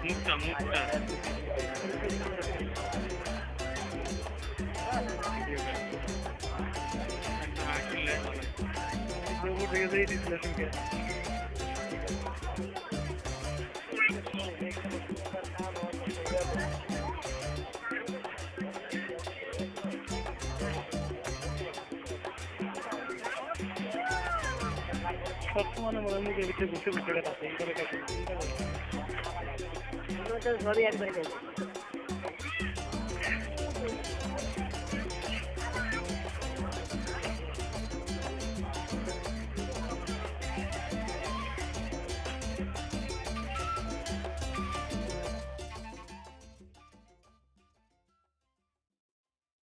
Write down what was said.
முட்டை முட்டை இது இது সবসময় মনে হয় নিজের বসে বসে কাটাতে এইভাবে কাটাতে